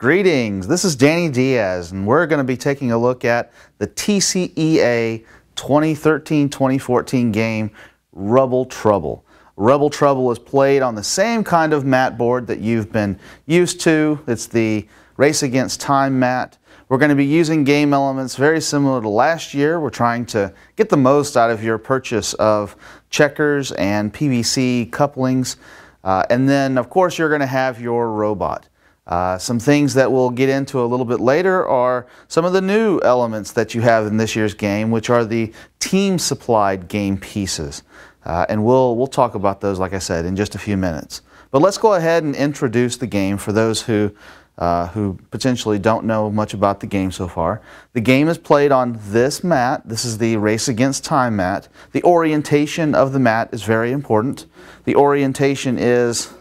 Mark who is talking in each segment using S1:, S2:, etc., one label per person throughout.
S1: Greetings, this is Danny Diaz, and we're going to be taking a look at the TCEA 2013-2014 game, Rubble Trouble. Rubble Trouble is played on the same kind of mat board that you've been used to. It's the Race Against Time mat. We're going to be using game elements very similar to last year. We're trying to get the most out of your purchase of checkers and PVC couplings. Uh, and then, of course, you're going to have your robot. Uh, some things that we'll get into a little bit later are some of the new elements that you have in this year's game, which are the team supplied game pieces. Uh, and we'll, we'll talk about those, like I said, in just a few minutes. But let's go ahead and introduce the game for those who, uh, who potentially don't know much about the game so far. The game is played on this mat. This is the Race Against Time mat. The orientation of the mat is very important. The orientation is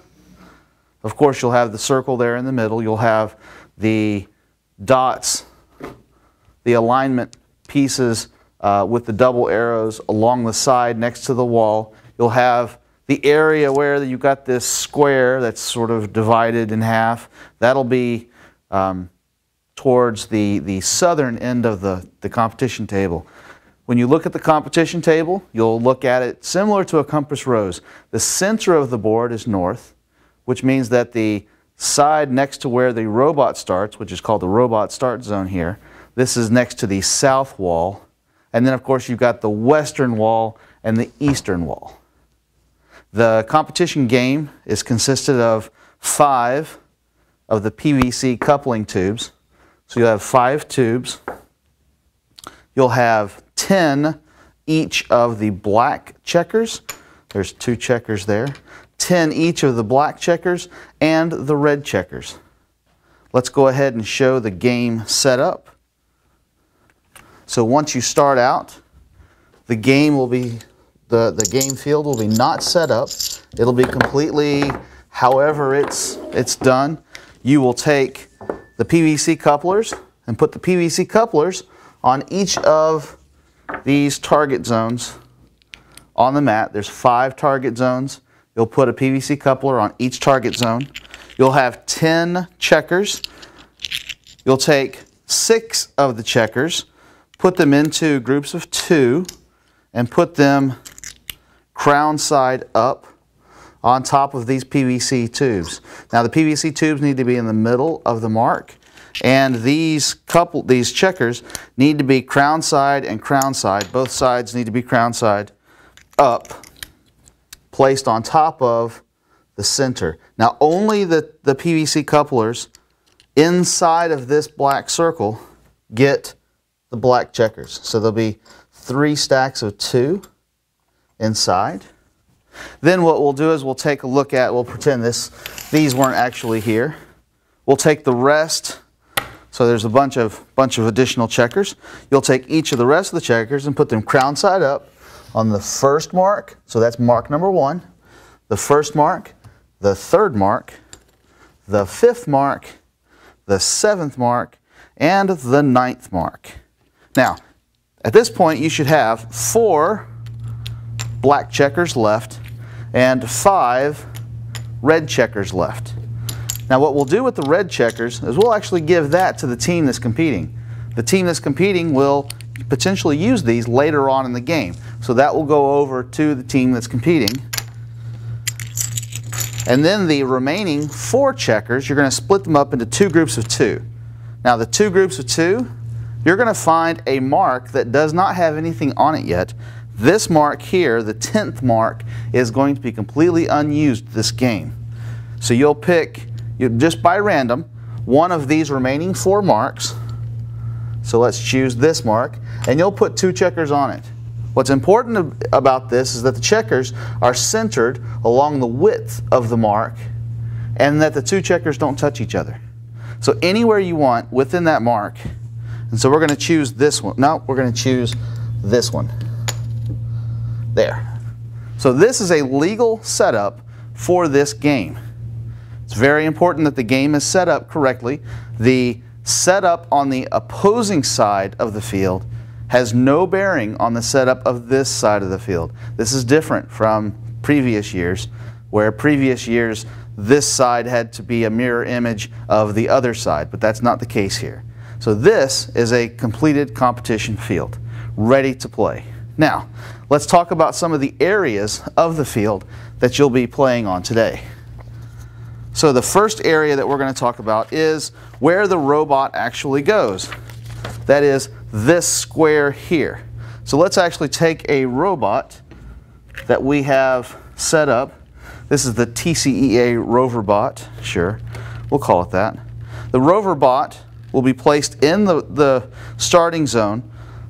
S1: of course, you'll have the circle there in the middle. You'll have the dots, the alignment pieces uh, with the double arrows along the side next to the wall. You'll have the area where you've got this square that's sort of divided in half. That'll be um, towards the, the southern end of the, the competition table. When you look at the competition table, you'll look at it similar to a compass rose. The center of the board is north which means that the side next to where the robot starts, which is called the robot start zone here, this is next to the south wall. And then, of course, you've got the western wall and the eastern wall. The competition game is consisted of five of the PVC coupling tubes. So you'll have five tubes. You'll have 10 each of the black checkers. There's two checkers there. 10 each of the black checkers and the red checkers. Let's go ahead and show the game setup. So once you start out, the game will be, the, the game field will be not set up. It'll be completely however it's, it's done. You will take the PVC couplers and put the PVC couplers on each of these target zones on the mat. There's five target zones. You'll put a PVC coupler on each target zone. You'll have 10 checkers. You'll take six of the checkers, put them into groups of two, and put them crown side up on top of these PVC tubes. Now the PVC tubes need to be in the middle of the mark and these couple these checkers need to be crown side and crown side. Both sides need to be crown side up placed on top of the center. Now only the, the PVC couplers inside of this black circle get the black checkers. So there'll be three stacks of two inside. Then what we'll do is we'll take a look at, we'll pretend this, these weren't actually here. We'll take the rest, so there's a bunch of, bunch of additional checkers. You'll take each of the rest of the checkers and put them crown side up on the first mark, so that's mark number one, the first mark, the third mark, the fifth mark, the seventh mark, and the ninth mark. Now, at this point, you should have four black checkers left and five red checkers left. Now, what we'll do with the red checkers is we'll actually give that to the team that's competing. The team that's competing will potentially use these later on in the game. So that will go over to the team that's competing. And then the remaining four checkers, you're going to split them up into two groups of two. Now the two groups of two, you're going to find a mark that does not have anything on it yet. This mark here, the 10th mark, is going to be completely unused this game. So you'll pick, just by random, one of these remaining four marks. So let's choose this mark, and you'll put two checkers on it. What's important about this is that the checkers are centered along the width of the mark and that the two checkers don't touch each other. So anywhere you want within that mark, and so we're going to choose this one. No, we're going to choose this one. There. So this is a legal setup for this game. It's very important that the game is set up correctly. The setup on the opposing side of the field has no bearing on the setup of this side of the field. This is different from previous years, where previous years this side had to be a mirror image of the other side, but that's not the case here. So this is a completed competition field, ready to play. Now, let's talk about some of the areas of the field that you'll be playing on today. So the first area that we're going to talk about is where the robot actually goes. That is this square here. So let's actually take a robot that we have set up. This is the TCEA RoverBot, sure, we'll call it that. The RoverBot will be placed in the, the starting zone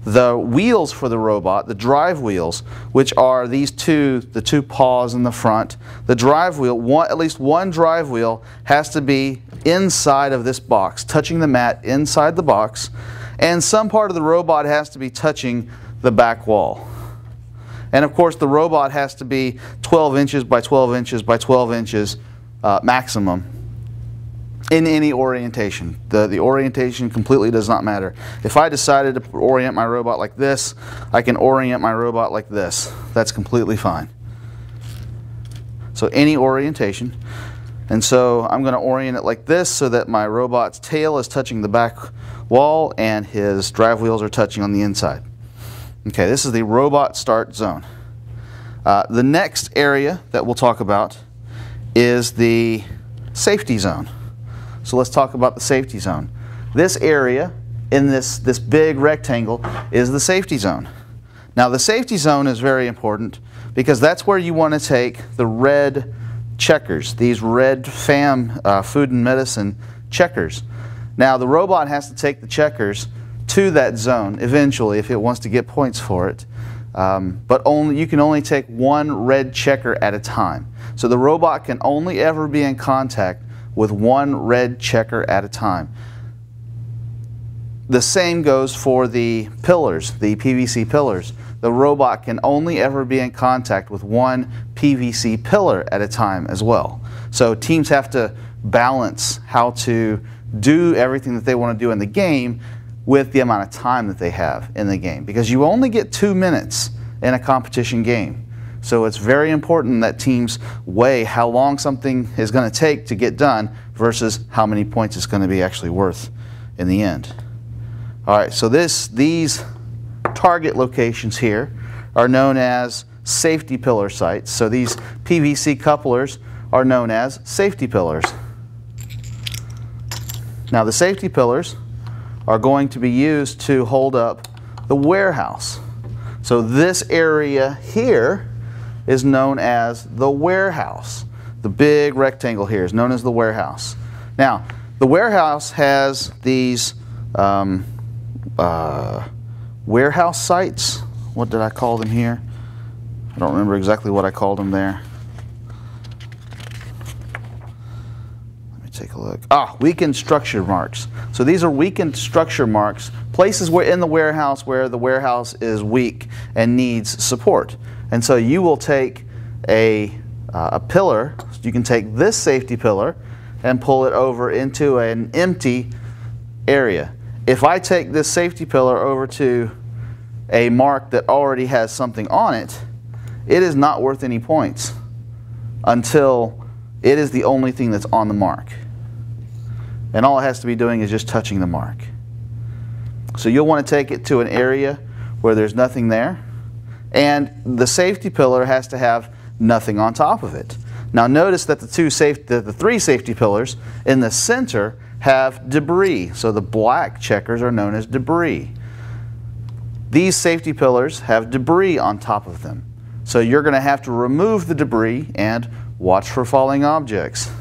S1: the wheels for the robot, the drive wheels, which are these two, the two paws in the front, the drive wheel, one, at least one drive wheel has to be inside of this box, touching the mat inside the box, and some part of the robot has to be touching the back wall. And of course, the robot has to be 12 inches by 12 inches by 12 inches uh, maximum in any orientation. The, the orientation completely does not matter. If I decided to orient my robot like this, I can orient my robot like this. That's completely fine. So any orientation. And so I'm going to orient it like this so that my robot's tail is touching the back wall and his drive wheels are touching on the inside. Okay, this is the robot start zone. Uh, the next area that we'll talk about is the safety zone. So let's talk about the safety zone. This area in this, this big rectangle is the safety zone. Now the safety zone is very important because that's where you want to take the red checkers, these red FAM uh, food and medicine checkers. Now the robot has to take the checkers to that zone eventually if it wants to get points for it. Um, but only you can only take one red checker at a time. So the robot can only ever be in contact with one red checker at a time. The same goes for the pillars, the PVC pillars. The robot can only ever be in contact with one PVC pillar at a time as well. So teams have to balance how to do everything that they want to do in the game with the amount of time that they have in the game because you only get two minutes in a competition game. So it's very important that teams weigh how long something is going to take to get done versus how many points it's going to be actually worth in the end. All right, so this, these target locations here are known as safety pillar sites. So these PVC couplers are known as safety pillars. Now the safety pillars are going to be used to hold up the warehouse. So this area here is known as the warehouse. The big rectangle here is known as the warehouse. Now, the warehouse has these um, uh, warehouse sites. What did I call them here? I don't remember exactly what I called them there. Let me take a look. Ah, weakened structure marks. So these are weakened structure marks, places where in the warehouse where the warehouse is weak and needs support. And so you will take a, uh, a pillar, you can take this safety pillar and pull it over into an empty area. If I take this safety pillar over to a mark that already has something on it, it is not worth any points until it is the only thing that's on the mark. And all it has to be doing is just touching the mark. So you'll want to take it to an area where there's nothing there and the safety pillar has to have nothing on top of it. Now notice that the two safe, the, the three safety pillars in the center have debris. So the black checkers are known as debris. These safety pillars have debris on top of them. So you're going to have to remove the debris and watch for falling objects.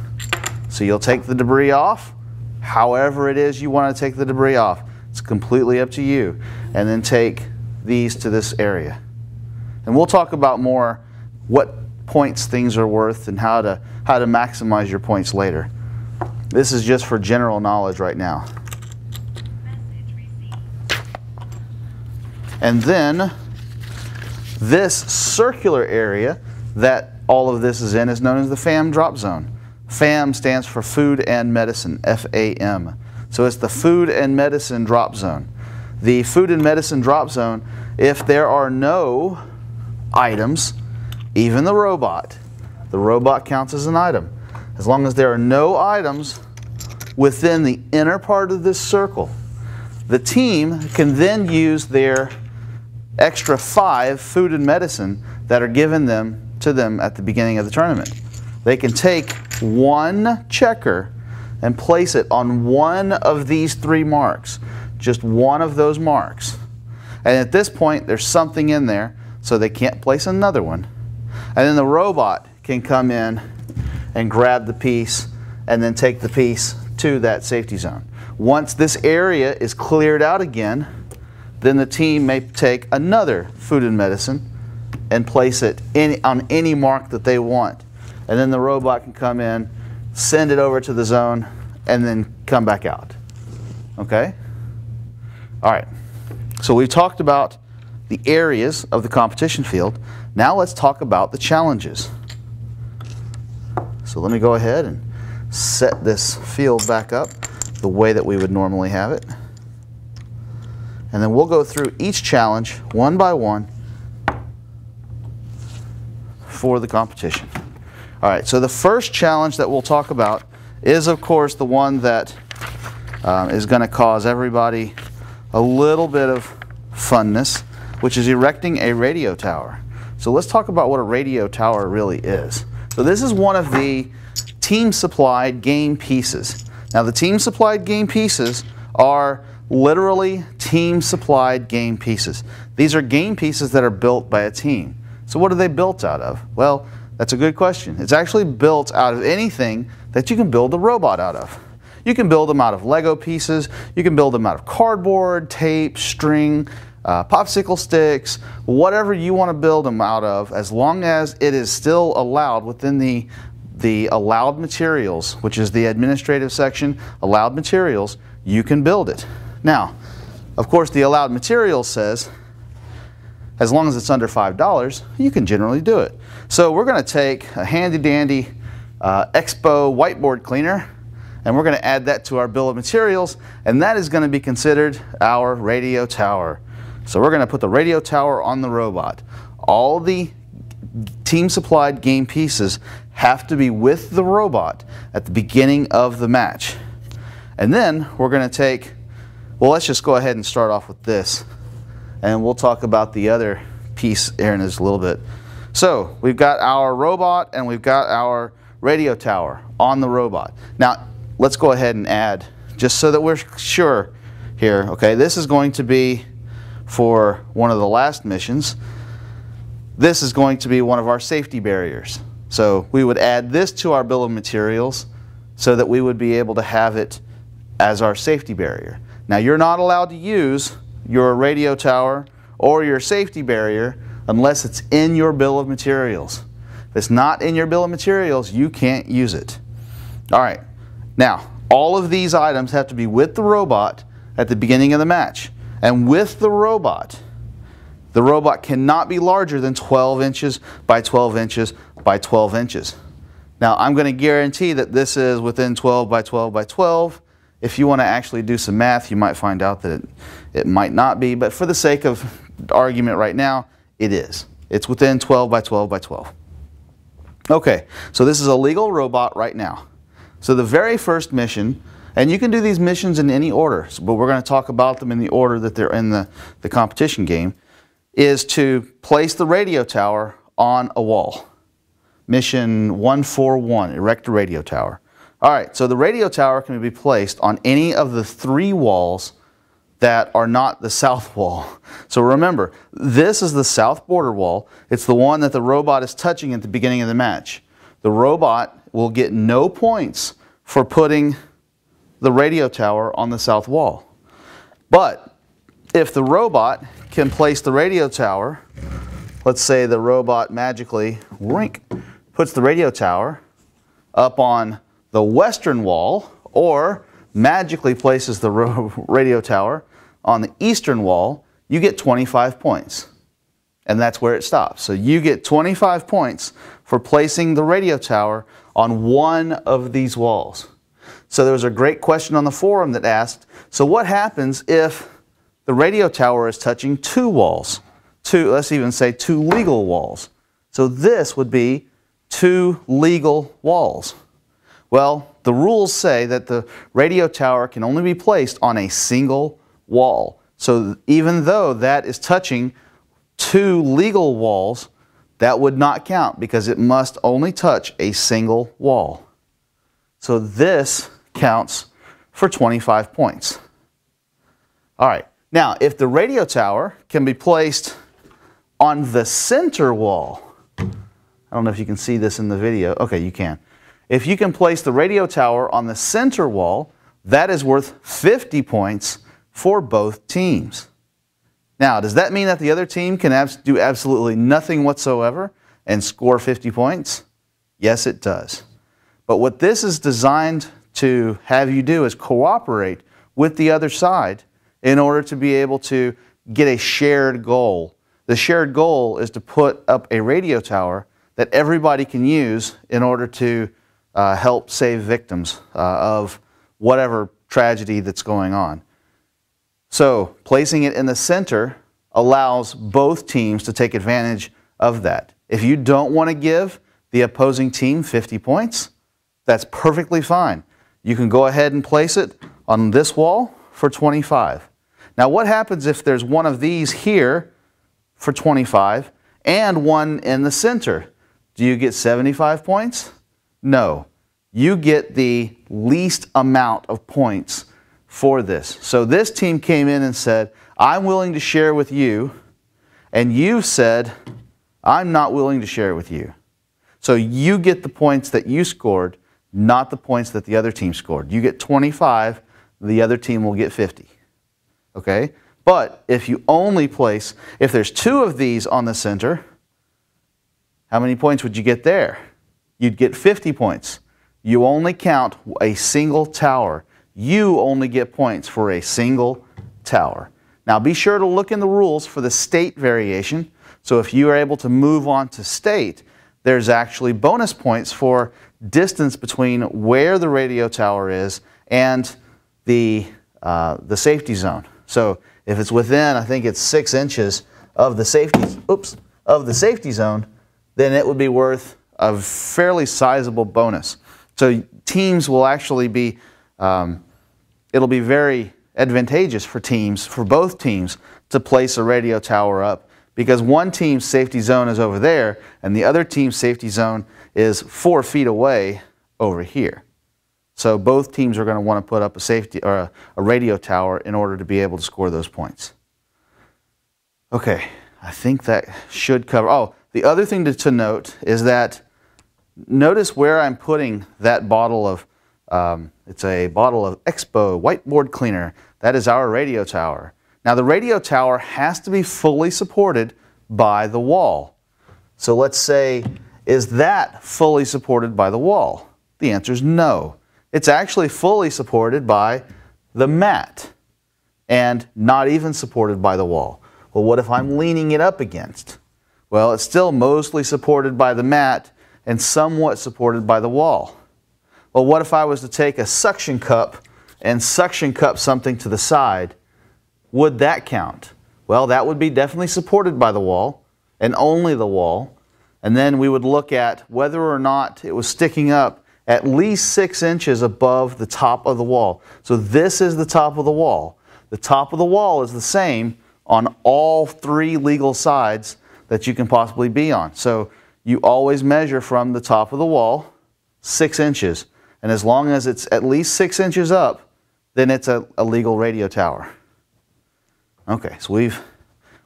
S1: So you'll take the debris off, however it is you want to take the debris off. It's completely up to you. And then take these to this area. And we'll talk about more what points things are worth and how to, how to maximize your points later. This is just for general knowledge right now. And then this circular area that all of this is in is known as the FAM drop zone. FAM stands for food and medicine, F-A-M. So it's the food and medicine drop zone. The food and medicine drop zone, if there are no items, even the robot. The robot counts as an item. as long as there are no items within the inner part of this circle, the team can then use their extra five food and medicine that are given them to them at the beginning of the tournament. They can take one checker and place it on one of these three marks, just one of those marks. And at this point, there's something in there, so they can't place another one. And then the robot can come in and grab the piece and then take the piece to that safety zone. Once this area is cleared out again, then the team may take another food and medicine and place it in, on any mark that they want. And then the robot can come in, send it over to the zone, and then come back out. Okay? All right. So we've talked about the areas of the competition field. Now let's talk about the challenges. So let me go ahead and set this field back up the way that we would normally have it. And then we'll go through each challenge one by one for the competition. All right, so the first challenge that we'll talk about is, of course, the one that um, is going to cause everybody a little bit of funness, which is erecting a radio tower. So let's talk about what a radio tower really is. So this is one of the team supplied game pieces. Now the team supplied game pieces are literally team supplied game pieces. These are game pieces that are built by a team. So what are they built out of? Well, that's a good question. It's actually built out of anything that you can build a robot out of. You can build them out of Lego pieces, you can build them out of cardboard, tape, string, uh, popsicle sticks, whatever you want to build them out of, as long as it is still allowed within the, the allowed materials, which is the administrative section, allowed materials, you can build it. Now, of course, the allowed materials says as long as it's under $5, you can generally do it. So we're going to take a handy dandy uh, Expo whiteboard cleaner and we're going to add that to our bill of materials and that is going to be considered our radio tower. So we're going to put the radio tower on the robot. All the team supplied game pieces have to be with the robot at the beginning of the match. And then we're going to take, well let's just go ahead and start off with this and we'll talk about the other piece here in just a little bit. So we've got our robot and we've got our radio tower on the robot. Now let's go ahead and add, just so that we're sure here, okay, this is going to be for one of the last missions. This is going to be one of our safety barriers. So we would add this to our bill of materials so that we would be able to have it as our safety barrier. Now you're not allowed to use your radio tower or your safety barrier unless it's in your bill of materials. If it's not in your bill of materials, you can't use it. All right, now all of these items have to be with the robot at the beginning of the match. And with the robot, the robot cannot be larger than 12 inches by 12 inches by 12 inches. Now I'm going to guarantee that this is within 12 by 12 by 12 if you want to actually do some math, you might find out that it, it might not be, but for the sake of argument right now, it is. It's within 12 by 12 by 12. Okay, so this is a legal robot right now. So the very first mission, and you can do these missions in any order, but we're going to talk about them in the order that they're in the, the competition game, is to place the radio tower on a wall. Mission 141, erect a radio tower. All right, so the radio tower can be placed on any of the three walls that are not the south wall. So remember, this is the south border wall. It's the one that the robot is touching at the beginning of the match. The robot will get no points for putting the radio tower on the south wall. But if the robot can place the radio tower, let's say the robot magically, rink, puts the radio tower up on the western wall or magically places the radio tower on the eastern wall, you get 25 points. And that's where it stops. So you get 25 points for placing the radio tower on one of these walls. So there was a great question on the forum that asked, so what happens if the radio tower is touching two walls? Two, let's even say two legal walls. So this would be two legal walls. Well, the rules say that the radio tower can only be placed on a single wall. So even though that is touching two legal walls, that would not count because it must only touch a single wall. So this counts for 25 points. All right, now if the radio tower can be placed on the center wall, I don't know if you can see this in the video. Okay, you can. If you can place the radio tower on the center wall, that is worth 50 points for both teams. Now, does that mean that the other team can abs do absolutely nothing whatsoever and score 50 points? Yes, it does. But what this is designed to have you do is cooperate with the other side in order to be able to get a shared goal. The shared goal is to put up a radio tower that everybody can use in order to uh, help save victims uh, of whatever tragedy that's going on. So placing it in the center allows both teams to take advantage of that. If you don't want to give the opposing team 50 points, that's perfectly fine. You can go ahead and place it on this wall for 25. Now what happens if there's one of these here for 25 and one in the center? Do you get 75 points? No. You get the least amount of points for this. So this team came in and said, I'm willing to share with you, and you said, I'm not willing to share with you. So you get the points that you scored, not the points that the other team scored. You get 25, the other team will get 50. Okay? But if you only place, if there's two of these on the center, how many points would you get there? You'd get 50 points. You only count a single tower you only get points for a single tower. Now be sure to look in the rules for the state variation. So if you are able to move on to state, there's actually bonus points for distance between where the radio tower is and the, uh, the safety zone. So if it's within, I think it's six inches of the safety, oops, of the safety zone, then it would be worth a fairly sizable bonus. So teams will actually be um, it'll be very advantageous for teams, for both teams, to place a radio tower up because one team's safety zone is over there and the other team's safety zone is four feet away over here. So both teams are going to want to put up a safety or a, a radio tower in order to be able to score those points. Okay, I think that should cover. Oh, the other thing to, to note is that notice where I'm putting that bottle of um, it's a bottle of Expo whiteboard cleaner. That is our radio tower. Now the radio tower has to be fully supported by the wall. So let's say, is that fully supported by the wall? The answer is no. It's actually fully supported by the mat and not even supported by the wall. Well, what if I'm leaning it up against? Well, it's still mostly supported by the mat and somewhat supported by the wall. Well, what if I was to take a suction cup and suction cup something to the side? Would that count? Well, that would be definitely supported by the wall and only the wall. And then we would look at whether or not it was sticking up at least six inches above the top of the wall. So this is the top of the wall. The top of the wall is the same on all three legal sides that you can possibly be on. So you always measure from the top of the wall, six inches. And as long as it's at least six inches up, then it's a, a legal radio tower. Okay, so we've,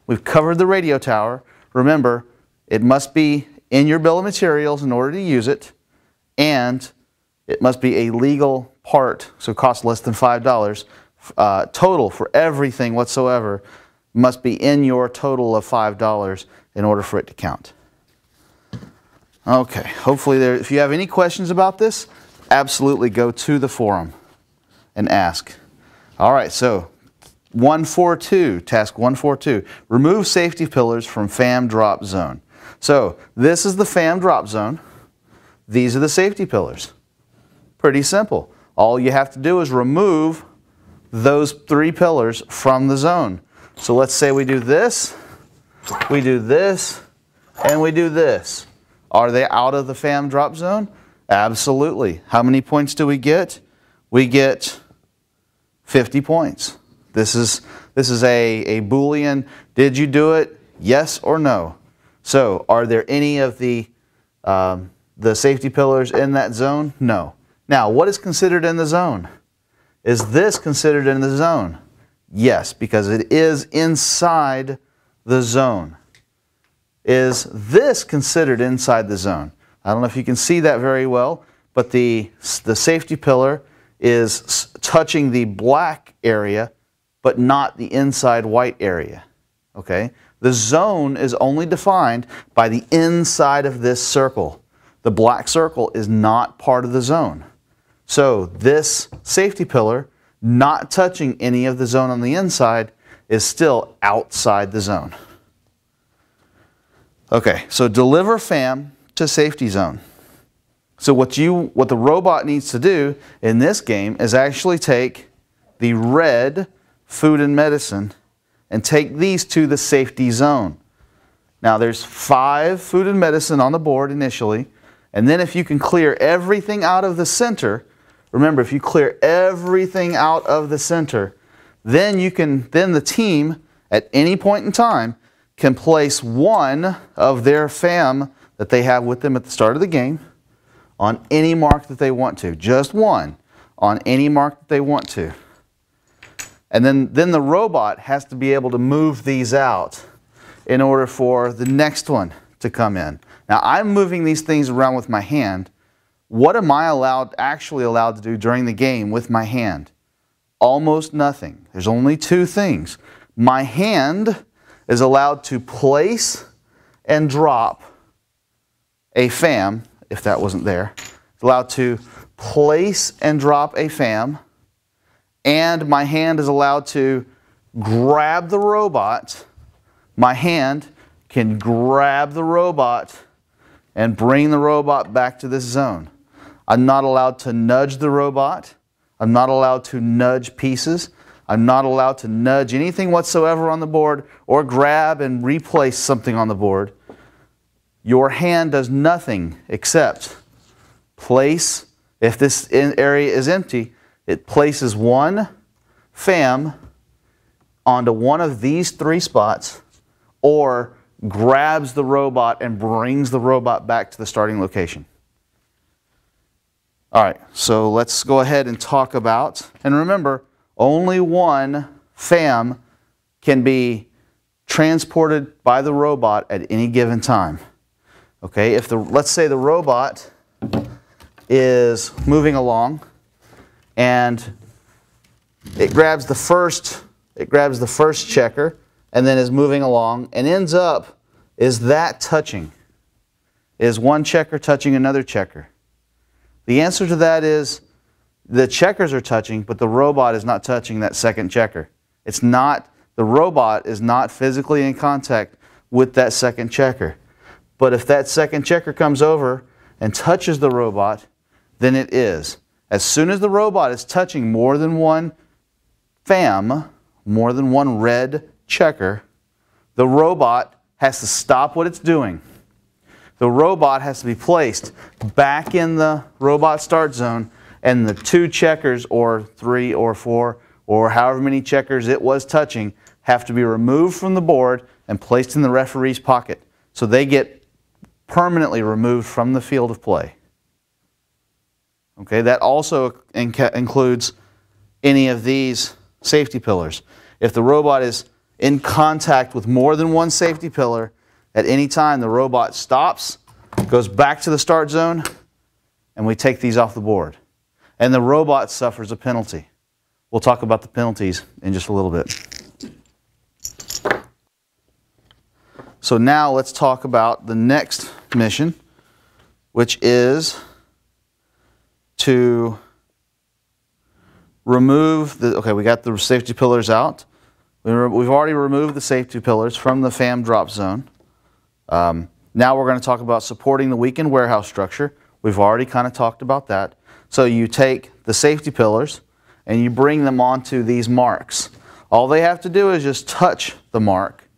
S1: we've covered the radio tower. Remember, it must be in your bill of materials in order to use it, and it must be a legal part, so it costs less than $5. Uh, total for everything whatsoever must be in your total of $5 in order for it to count. Okay, hopefully there, if you have any questions about this, absolutely go to the forum and ask. All right, so 142, task 142, remove safety pillars from FAM drop zone. So this is the FAM drop zone. These are the safety pillars. Pretty simple. All you have to do is remove those three pillars from the zone. So let's say we do this, we do this, and we do this. Are they out of the FAM drop zone? Absolutely. How many points do we get? We get 50 points. This is, this is a, a Boolean, did you do it? Yes or no. So are there any of the, um, the safety pillars in that zone? No. Now, what is considered in the zone? Is this considered in the zone? Yes, because it is inside the zone. Is this considered inside the zone? I don't know if you can see that very well, but the, the safety pillar is touching the black area, but not the inside white area. Okay? The zone is only defined by the inside of this circle. The black circle is not part of the zone. So this safety pillar, not touching any of the zone on the inside, is still outside the zone. Okay, so deliver FAM to safety zone. So what you what the robot needs to do in this game is actually take the red food and medicine and take these to the safety zone. Now there's five food and medicine on the board initially, and then if you can clear everything out of the center, remember if you clear everything out of the center, then you can then the team at any point in time can place one of their FAM that they have with them at the start of the game on any mark that they want to. Just one on any mark that they want to. And then, then the robot has to be able to move these out in order for the next one to come in. Now I'm moving these things around with my hand. What am I allowed, actually allowed to do during the game with my hand? Almost nothing. There's only two things. My hand is allowed to place and drop a FAM, if that wasn't there, it's allowed to place and drop a FAM, and my hand is allowed to grab the robot. My hand can grab the robot and bring the robot back to this zone. I'm not allowed to nudge the robot. I'm not allowed to nudge pieces. I'm not allowed to nudge anything whatsoever on the board or grab and replace something on the board. Your hand does nothing except place, if this area is empty, it places one FAM onto one of these three spots or grabs the robot and brings the robot back to the starting location. All right, so let's go ahead and talk about, and remember, only one FAM can be transported by the robot at any given time. Okay, if the, let's say the robot is moving along and it grabs the first, it grabs the first checker and then is moving along and ends up, is that touching? Is one checker touching another checker? The answer to that is the checkers are touching, but the robot is not touching that second checker. It's not, the robot is not physically in contact with that second checker. But if that second checker comes over and touches the robot, then it is. As soon as the robot is touching more than one FAM, more than one red checker, the robot has to stop what it's doing. The robot has to be placed back in the robot start zone, and the two checkers, or three or four, or however many checkers it was touching, have to be removed from the board and placed in the referee's pocket. So they get permanently removed from the field of play. Okay, that also includes any of these safety pillars. If the robot is in contact with more than one safety pillar, at any time the robot stops, goes back to the start zone, and we take these off the board. And the robot suffers a penalty. We'll talk about the penalties in just a little bit. So now let's talk about the next mission, which is to remove the, okay, we got the safety pillars out. We've already removed the safety pillars from the FAM drop zone. Um, now we're going to talk about supporting the weakened warehouse structure. We've already kind of talked about that. So you take the safety pillars and you bring them onto these marks. All they have to do is just touch the mark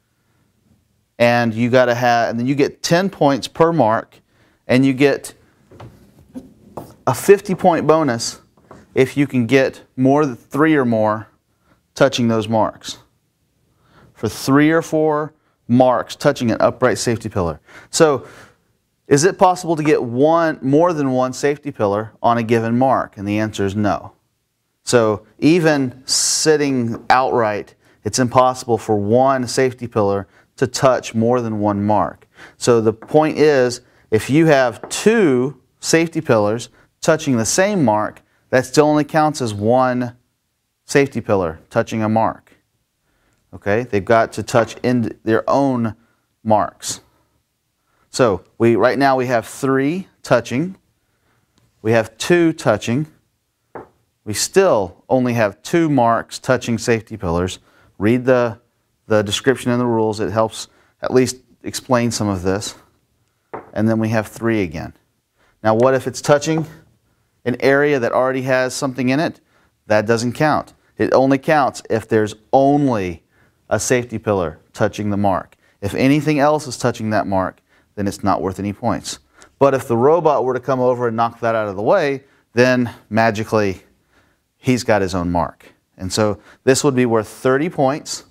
S1: and you got to have, and then you get 10 points per mark, and you get a 50 point bonus if you can get more than three or more touching those marks. For three or four marks touching an upright safety pillar. So is it possible to get one more than one safety pillar on a given mark? And the answer is no. So even sitting outright, it's impossible for one safety pillar to touch more than one mark. So the point is, if you have two safety pillars touching the same mark, that still only counts as one safety pillar touching a mark. Okay, they've got to touch in their own marks. So we right now we have three touching. We have two touching. We still only have two marks touching safety pillars. Read the, the description and the rules. It helps at least explain some of this. And then we have three again. Now what if it's touching an area that already has something in it? That doesn't count. It only counts if there's only a safety pillar touching the mark. If anything else is touching that mark, then it's not worth any points. But if the robot were to come over and knock that out of the way, then magically he's got his own mark. And so this would be worth 30 points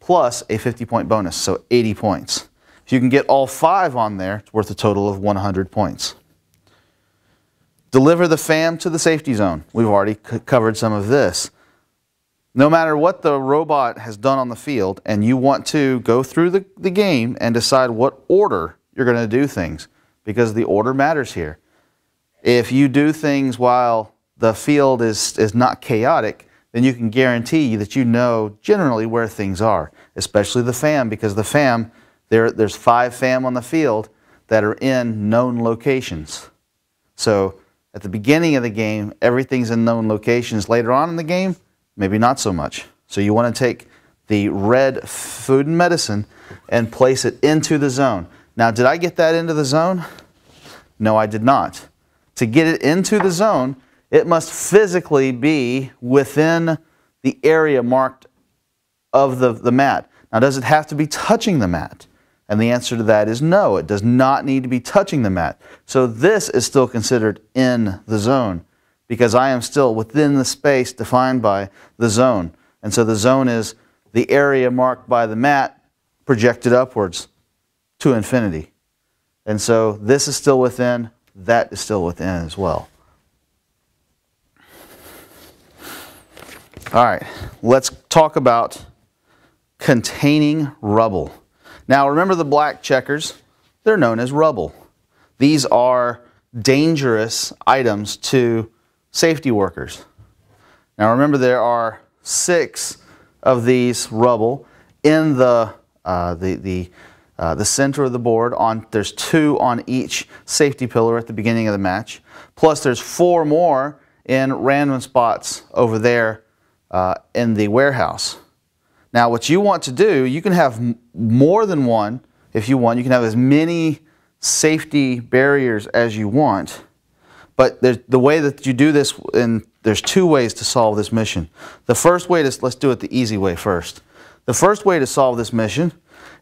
S1: plus a 50 point bonus, so 80 points. If you can get all five on there, it's worth a total of 100 points. Deliver the FAM to the safety zone. We've already covered some of this no matter what the robot has done on the field, and you want to go through the, the game and decide what order you're going to do things, because the order matters here. If you do things while the field is, is not chaotic, then you can guarantee that you know generally where things are, especially the FAM, because the FAM, there, there's five FAM on the field that are in known locations. So at the beginning of the game, everything's in known locations. Later on in the game, maybe not so much. So you want to take the red food and medicine and place it into the zone. Now, did I get that into the zone? No, I did not. To get it into the zone, it must physically be within the area marked of the, the mat. Now, does it have to be touching the mat? And the answer to that is no, it does not need to be touching the mat. So this is still considered in the zone because I am still within the space defined by the zone. And so the zone is the area marked by the mat projected upwards to infinity. And so this is still within, that is still within as well. All right, let's talk about containing rubble. Now remember the black checkers, they're known as rubble. These are dangerous items to safety workers. Now remember there are six of these rubble in the, uh, the, the, uh, the center of the board. On, there's two on each safety pillar at the beginning of the match. Plus there's four more in random spots over there uh, in the warehouse. Now what you want to do, you can have more than one if you want. You can have as many safety barriers as you want. But the way that you do this, and there's two ways to solve this mission. The first way is, let's do it the easy way first. The first way to solve this mission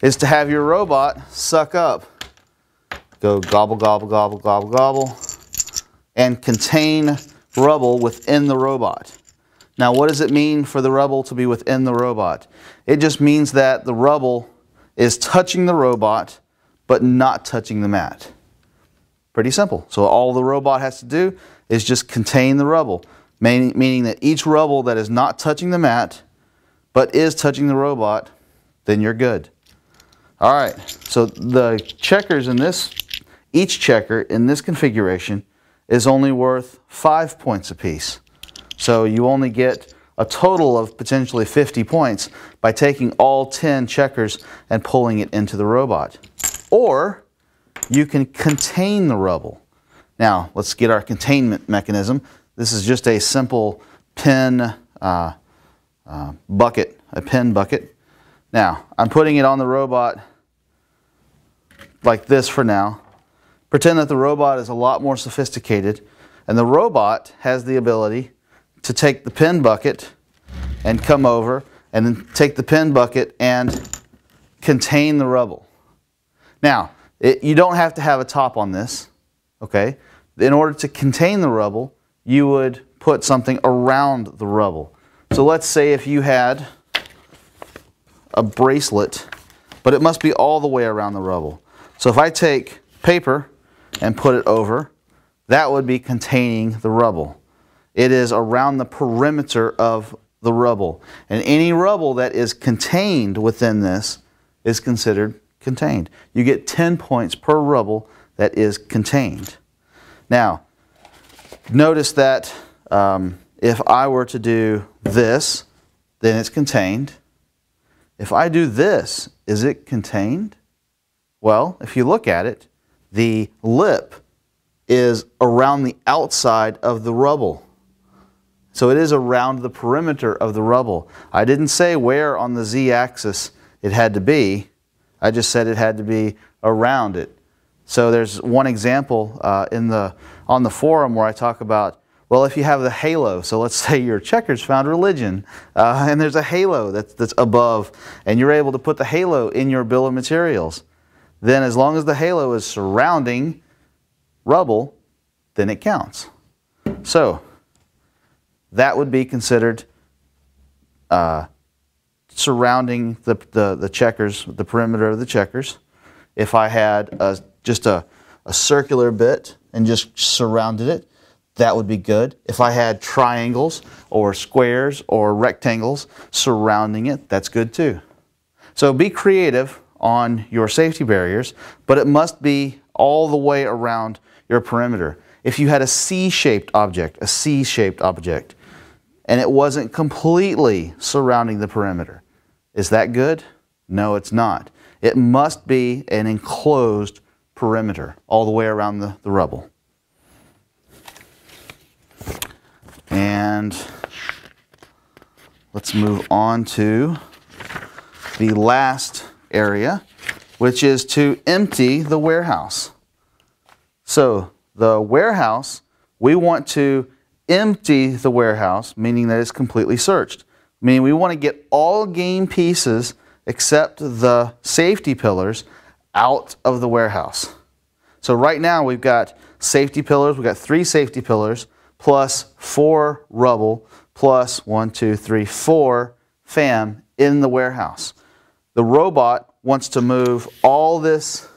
S1: is to have your robot suck up. Go gobble, gobble, gobble, gobble, gobble, and contain rubble within the robot. Now, what does it mean for the rubble to be within the robot? It just means that the rubble is touching the robot, but not touching the mat. Pretty simple. So all the robot has to do is just contain the rubble, meaning that each rubble that is not touching the mat but is touching the robot, then you're good. All right, so the checkers in this, each checker in this configuration is only worth five points apiece. So you only get a total of potentially 50 points by taking all 10 checkers and pulling it into the robot. Or you can contain the rubble. Now, let's get our containment mechanism. This is just a simple pin uh, uh, bucket, a pin bucket. Now, I'm putting it on the robot like this for now. Pretend that the robot is a lot more sophisticated, and the robot has the ability to take the pin bucket and come over and then take the pin bucket and contain the rubble. Now, it, you don't have to have a top on this, okay? in order to contain the rubble, you would put something around the rubble. So let's say if you had a bracelet, but it must be all the way around the rubble. So if I take paper and put it over, that would be containing the rubble. It is around the perimeter of the rubble. And any rubble that is contained within this is considered contained. You get 10 points per rubble that is contained. Now, notice that um, if I were to do this, then it's contained. If I do this, is it contained? Well, if you look at it, the lip is around the outside of the rubble. So it is around the perimeter of the rubble. I didn't say where on the z-axis it had to be. I just said it had to be around it. So there's one example uh, in the, on the forum where I talk about, well, if you have the halo, so let's say your checkers found religion, uh, and there's a halo that's, that's above, and you're able to put the halo in your bill of materials, then as long as the halo is surrounding rubble, then it counts. So that would be considered uh, surrounding the, the, the checkers, the perimeter of the checkers. If I had a just a, a circular bit and just surrounded it, that would be good. If I had triangles or squares or rectangles surrounding it, that's good too. So be creative on your safety barriers, but it must be all the way around your perimeter. If you had a C-shaped object, a C-shaped object, and it wasn't completely surrounding the perimeter, is that good? No, it's not. It must be an enclosed perimeter all the way around the, the rubble. And let's move on to the last area, which is to empty the warehouse. So the warehouse, we want to empty the warehouse, meaning that it's completely searched. Meaning we want to get all game pieces except the safety pillars out of the warehouse. So right now we've got safety pillars, we've got three safety pillars, plus four rubble, plus one, two, three, four FAM in the warehouse. The robot wants to move all this,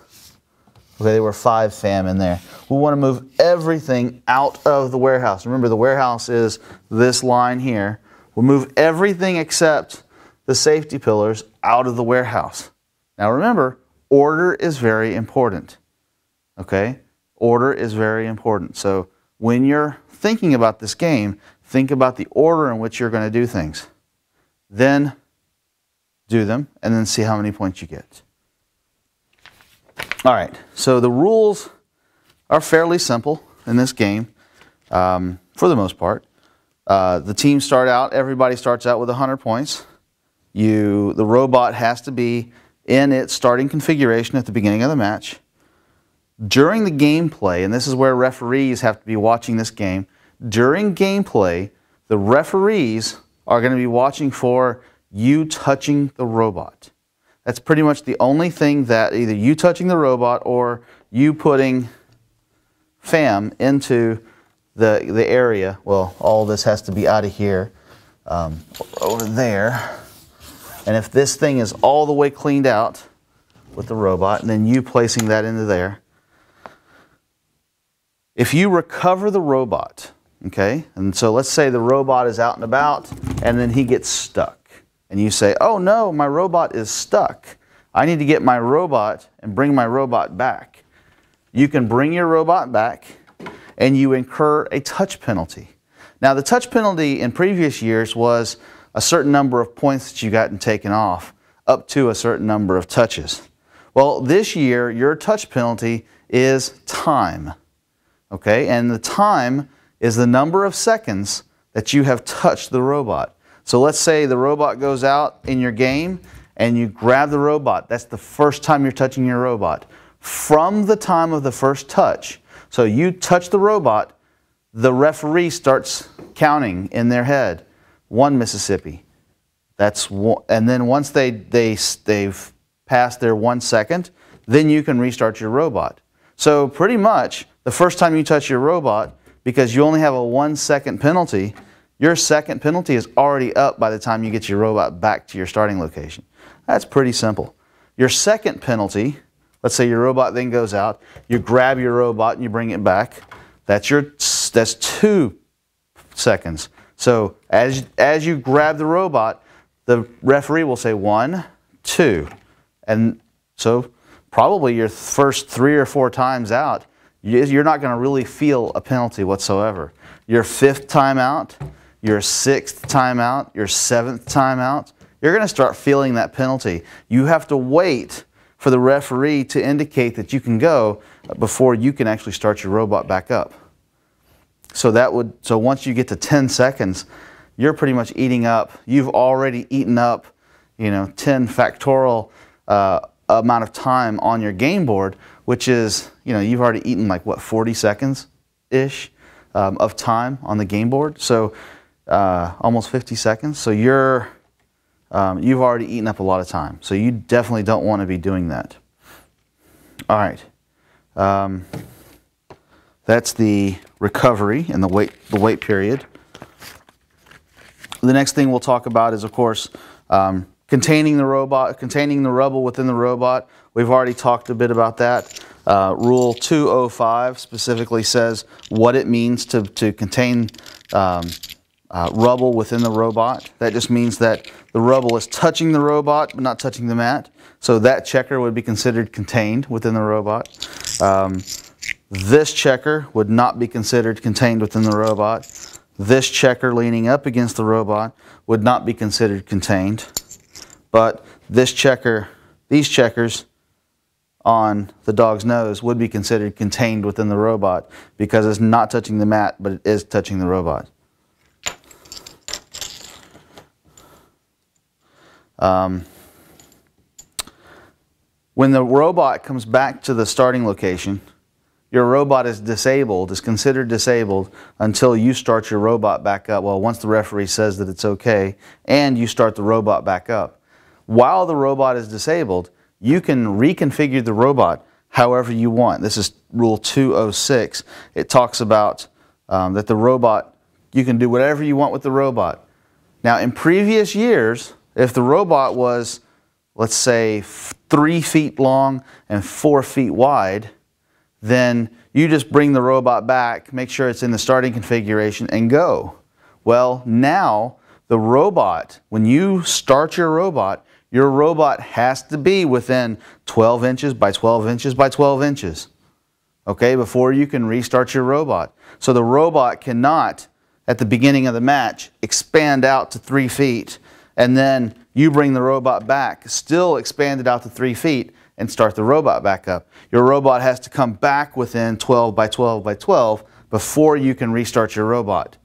S1: okay, there were five FAM in there. We want to move everything out of the warehouse. Remember the warehouse is this line here. We'll move everything except the safety pillars out of the warehouse. Now remember, order is very important. Okay? Order is very important. So when you're thinking about this game, think about the order in which you're going to do things. Then do them and then see how many points you get. All right, so the rules are fairly simple in this game um, for the most part. Uh, the teams start out, everybody starts out with 100 points. You, the robot has to be in its starting configuration at the beginning of the match. During the gameplay, and this is where referees have to be watching this game, during gameplay, the referees are going to be watching for you touching the robot. That's pretty much the only thing that either you touching the robot or you putting FAM into the, the area. Well, all this has to be out of here, um, over there. And if this thing is all the way cleaned out with the robot, and then you placing that into there, if you recover the robot, okay, and so let's say the robot is out and about, and then he gets stuck, and you say, oh no, my robot is stuck. I need to get my robot and bring my robot back. You can bring your robot back, and you incur a touch penalty. Now, the touch penalty in previous years was a certain number of points that you gotten taken off, up to a certain number of touches. Well, this year, your touch penalty is time. Okay, and the time is the number of seconds that you have touched the robot. So let's say the robot goes out in your game and you grab the robot. That's the first time you're touching your robot. From the time of the first touch, so you touch the robot, the referee starts counting in their head one Mississippi. That's one, and then once they, they, they've passed their one second, then you can restart your robot. So pretty much the first time you touch your robot, because you only have a one second penalty, your second penalty is already up by the time you get your robot back to your starting location. That's pretty simple. Your second penalty, let's say your robot then goes out, you grab your robot and you bring it back. That's your that's two seconds. So as as you grab the robot, the referee will say one, two, and so probably your first three or four times out, you're not going to really feel a penalty whatsoever. Your fifth time out, your sixth time out, your seventh time out, you're going to start feeling that penalty. You have to wait for the referee to indicate that you can go before you can actually start your robot back up. So that would so once you get to 10 seconds, you're pretty much eating up. You've already eaten up, you know, 10 factorial uh, amount of time on your game board, which is, you know, you've already eaten like what 40 seconds ish um, of time on the game board. So uh, almost 50 seconds. So you're um, you've already eaten up a lot of time. So you definitely don't want to be doing that. All right. Um, that's the recovery and the wait, the wait period. The next thing we'll talk about is, of course, um, containing the robot, containing the rubble within the robot. We've already talked a bit about that. Uh, Rule 205 specifically says what it means to, to contain um, uh, rubble within the robot. That just means that the rubble is touching the robot but not touching the mat. So that checker would be considered contained within the robot. Um, this checker would not be considered contained within the robot. This checker leaning up against the robot would not be considered contained. But this checker, these checkers on the dog's nose would be considered contained within the robot because it's not touching the mat, but it is touching the robot. Um, when the robot comes back to the starting location, your robot is disabled, is considered disabled until you start your robot back up. Well, once the referee says that it's okay and you start the robot back up. While the robot is disabled, you can reconfigure the robot however you want. This is Rule 206. It talks about um, that the robot, you can do whatever you want with the robot. Now, in previous years, if the robot was, let's say, three feet long and four feet wide, then you just bring the robot back, make sure it's in the starting configuration, and go. Well, now the robot, when you start your robot, your robot has to be within 12 inches by 12 inches by 12 inches, okay, before you can restart your robot. So the robot cannot, at the beginning of the match, expand out to three feet and then you bring the robot back, still expanded out to three feet, and start the robot back up. Your robot has to come back within 12 by 12 by 12 before you can restart your robot.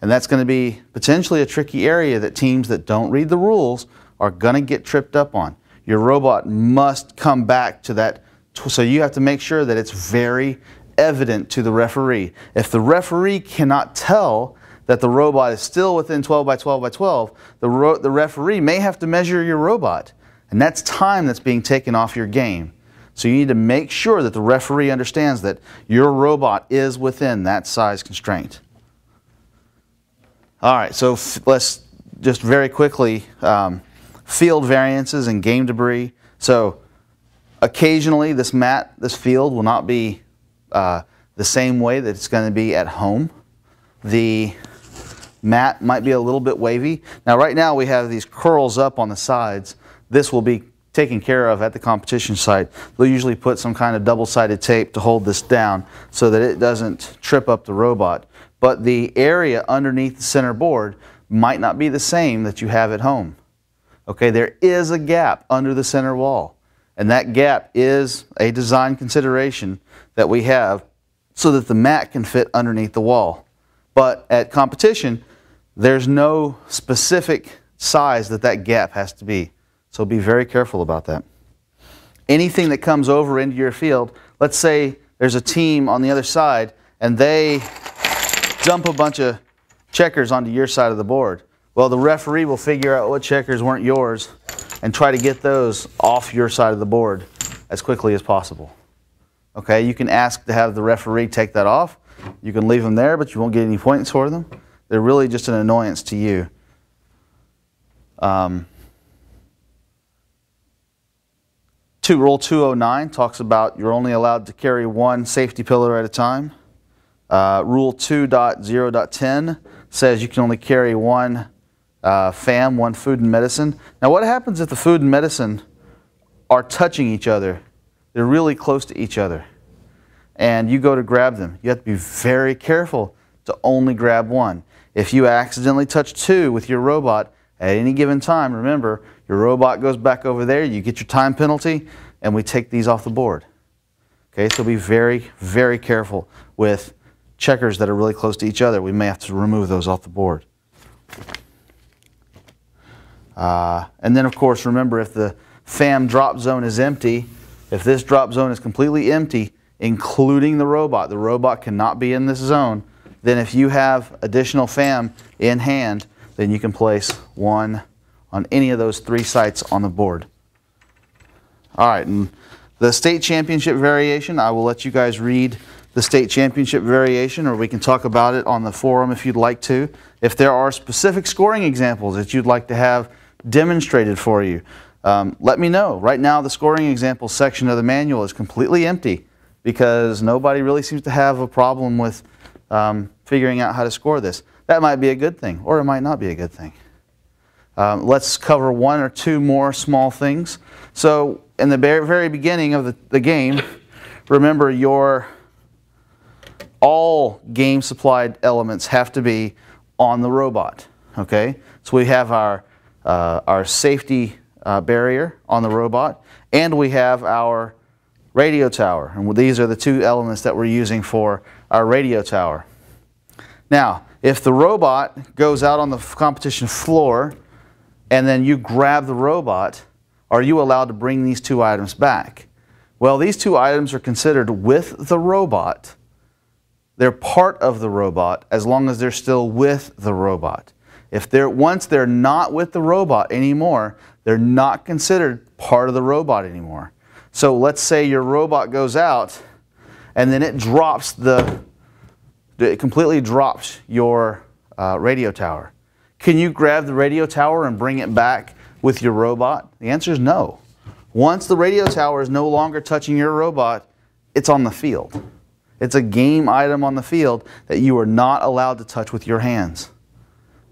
S1: And that's going to be potentially a tricky area that teams that don't read the rules are going to get tripped up on. Your robot must come back to that, so you have to make sure that it's very evident to the referee. If the referee cannot tell that the robot is still within 12 by 12 by 12, the, the referee may have to measure your robot. And that's time that's being taken off your game. So you need to make sure that the referee understands that your robot is within that size constraint. All right, so let's just very quickly um, field variances and game debris. So occasionally this mat, this field will not be uh, the same way that it's going to be at home. The mat might be a little bit wavy. Now right now we have these curls up on the sides. This will be taken care of at the competition site. They'll usually put some kind of double-sided tape to hold this down so that it doesn't trip up the robot. But the area underneath the center board might not be the same that you have at home. Okay, there is a gap under the center wall. And that gap is a design consideration that we have so that the mat can fit underneath the wall. But at competition, there's no specific size that that gap has to be. So be very careful about that. Anything that comes over into your field, let's say there's a team on the other side and they dump a bunch of checkers onto your side of the board. Well, the referee will figure out what checkers weren't yours and try to get those off your side of the board as quickly as possible. Okay, you can ask to have the referee take that off. You can leave them there, but you won't get any points for them. They're really just an annoyance to you. Um, two, Rule 209 talks about you're only allowed to carry one safety pillar at a time. Uh, rule 2.0.10 says you can only carry one uh, FAM, one food and medicine. Now, what happens if the food and medicine are touching each other? They're really close to each other. And you go to grab them. You have to be very careful to only grab one. If you accidentally touch two with your robot at any given time, remember, your robot goes back over there, you get your time penalty, and we take these off the board. Okay, so be very, very careful with checkers that are really close to each other. We may have to remove those off the board. Uh, and then, of course, remember if the FAM drop zone is empty, if this drop zone is completely empty, including the robot, the robot cannot be in this zone, then if you have additional FAM in hand, then you can place one on any of those three sites on the board. All right, and the state championship variation, I will let you guys read the state championship variation, or we can talk about it on the forum if you'd like to. If there are specific scoring examples that you'd like to have demonstrated for you. Um, let me know. Right now, the scoring example section of the manual is completely empty because nobody really seems to have a problem with um, figuring out how to score this. That might be a good thing, or it might not be a good thing. Um, let's cover one or two more small things. So, in the very beginning of the, the game, remember your all game supplied elements have to be on the robot. Okay, so we have our uh, our safety uh, barrier on the robot, and we have our radio tower. And these are the two elements that we're using for our radio tower. Now, if the robot goes out on the competition floor and then you grab the robot, are you allowed to bring these two items back? Well, these two items are considered with the robot. They're part of the robot as long as they're still with the robot. If they're once they're not with the robot anymore, they're not considered part of the robot anymore. So let's say your robot goes out and then it drops the it completely drops your uh, radio tower. Can you grab the radio tower and bring it back with your robot? The answer is no. Once the radio tower is no longer touching your robot, it's on the field. It's a game item on the field that you are not allowed to touch with your hands.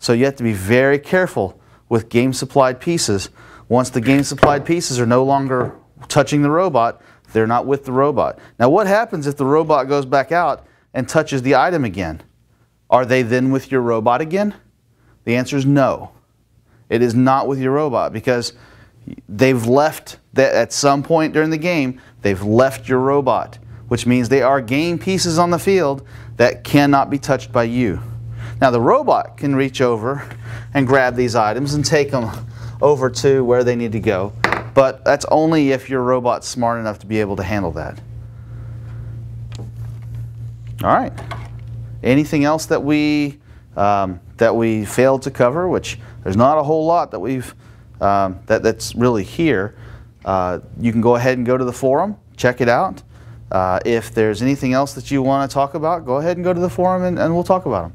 S1: So you have to be very careful with game supplied pieces. Once the game supplied pieces are no longer touching the robot, they're not with the robot. Now, what happens if the robot goes back out and touches the item again? Are they then with your robot again? The answer is no. It is not with your robot because they've left that at some point during the game, they've left your robot, which means they are game pieces on the field that cannot be touched by you. Now the robot can reach over and grab these items and take them over to where they need to go, but that's only if your robot's smart enough to be able to handle that. All right. Anything else that we um, that we failed to cover? Which there's not a whole lot that we've um, that that's really here. Uh, you can go ahead and go to the forum, check it out. Uh, if there's anything else that you want to talk about, go ahead and go to the forum and, and we'll talk about them.